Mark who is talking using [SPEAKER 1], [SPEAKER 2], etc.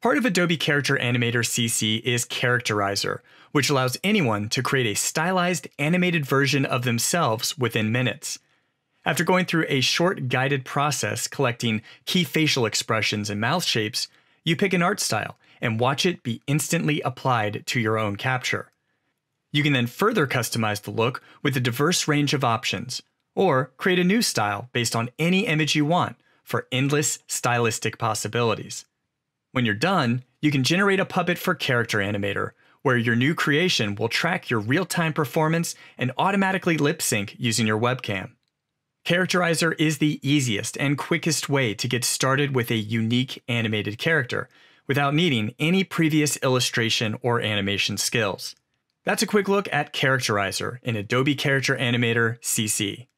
[SPEAKER 1] Part of Adobe Character Animator CC is Characterizer, which allows anyone to create a stylized animated version of themselves within minutes. After going through a short guided process collecting key facial expressions and mouth shapes, you pick an art style and watch it be instantly applied to your own capture. You can then further customize the look with a diverse range of options, or create a new style based on any image you want for endless stylistic possibilities. When you're done, you can generate a puppet for Character Animator, where your new creation will track your real time performance and automatically lip sync using your webcam. Characterizer is the easiest and quickest way to get started with a unique animated character without needing any previous illustration or animation skills. That's a quick look at Characterizer in Adobe Character Animator CC.